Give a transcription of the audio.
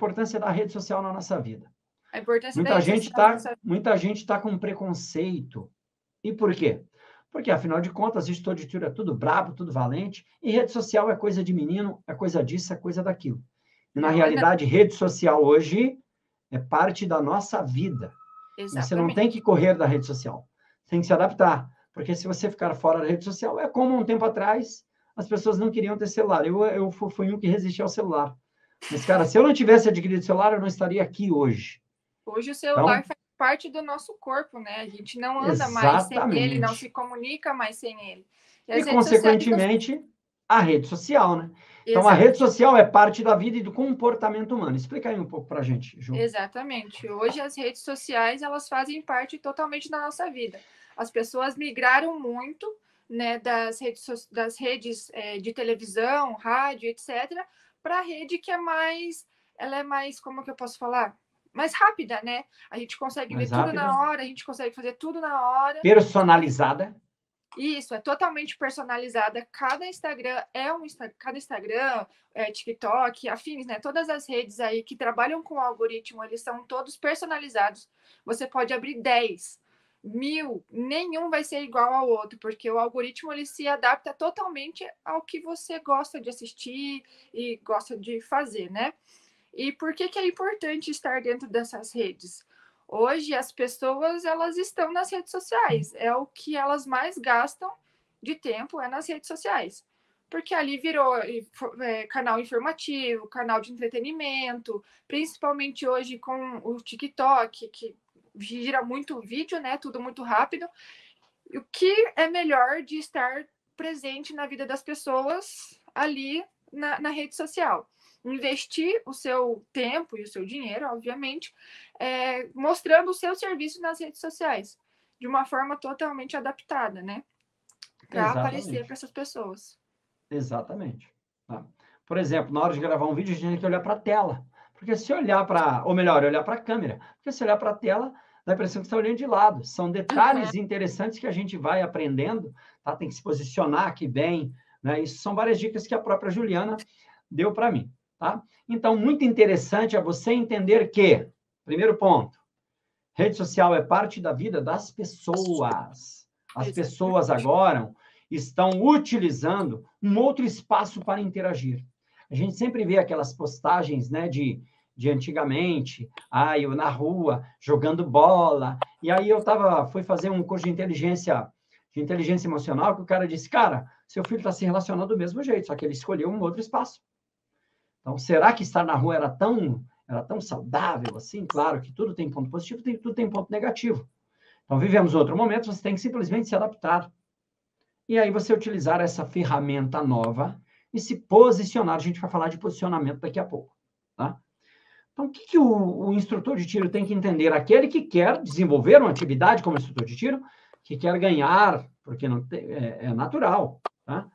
importância da rede social na nossa vida. A importância Muita da gente está nossa- muita gente tá com preconceito. E por quê? Porque, afinal de contas, gestor de tiro é tudo brabo, tudo valente, e rede social é coisa de menino, é coisa disso, é coisa daquilo. E, na Não, é realidade, rede social hoje é parte da nossa vida. E Você não Exatamente. tem que correr da rede social. Tem que se adaptar. Porque se você ficar fora da rede social, é como um tempo atrás, as pessoas não queriam ter celular. Eu, eu fu- fui um que resistia ao celular. Mas, cara, se eu não tivesse adquirido celular, eu não estaria aqui hoje. Hoje o celular Então- faz parte do nosso corpo, né? A gente não anda mais sem ele, não Exatamente. se comunica mais sem ele. E, as redes sociais- consequentemente, a rede social, né? Então, a Exato. rede social é parte da vida e do comportamento humano. Explica aí um pouco pra gente, Ju. Exatamente. Hoje as redes sociais elas fazem parte totalmente da nossa vida. As pessoas migraram muito, né, das redes, das redes eh, de televisão, rádio, etc, para a rede que é mais, ela é mais, como que eu posso falar? Mais rápida, né? A gente consegue Mais ver tudo na hora, a gente consegue fazer tudo na hora. Personalizada. Isso, é totalmente personalizada. Cada Instagram é um cada Instagram, é, TikTok, afins, né? Todas as redes aí que trabalham com o algoritmo, eles são todos personalizados. Você pode abrir 10, mil, nenhum vai ser igual ao outro, porque o algoritmo ele se adapta totalmente ao que você gosta de assistir e gosta de fazer, né? E por que, que é importante estar dentro dessas redes? Hoje as pessoas elas estão nas redes sociais, é o que elas mais gastam de tempo é nas redes sociais, porque ali virou é, canal informativo, canal de entretenimento, principalmente hoje com o TikTok que gira muito vídeo, né? Tudo muito rápido. O que é melhor de estar presente na vida das pessoas ali na, na rede social? Investir o seu tempo e o seu dinheiro, obviamente, é, mostrando o seu serviço nas redes sociais, de uma forma totalmente adaptada, né? Para aparecer para essas pessoas. Exatamente. tá? Por exemplo, na hora de gravar um vídeo, a gente tem que olhar para a tela. Porque se olhar para, ou melhor, olhar para a câmera. Porque se olhar para a tela, dá a impressão que está olhando de lado. São detalhes interessantes que a gente vai aprendendo, tá? Tem que se posicionar aqui bem, né? Isso são várias dicas que a própria Juliana deu para mim, tá? Então, muito interessante é você entender que, primeiro ponto, rede social é parte da vida das pessoas. As pessoas agora estão utilizando um outro espaço para interagir. A gente sempre vê aquelas postagens, né, de, de antigamente, ah, eu na rua jogando bola. E aí eu tava, fui fazer um curso de inteligência, de inteligência emocional, que o cara disse, cara, seu filho está se relacionando do mesmo jeito, só que ele escolheu um outro espaço. Então, será que estar na rua era tão, era tão saudável assim? Claro que tudo tem ponto positivo, tem, tudo tem ponto negativo. Então, vivemos outro momento, você tem que simplesmente se adaptar. E aí você utilizar essa ferramenta nova e se posicionar. A gente vai falar de posicionamento daqui a pouco, tá? Então, o que, que o, o instrutor de tiro tem que entender? Aquele que quer desenvolver uma atividade como instrutor de tiro, que quer ganhar, porque não tem- é, é natural, tá?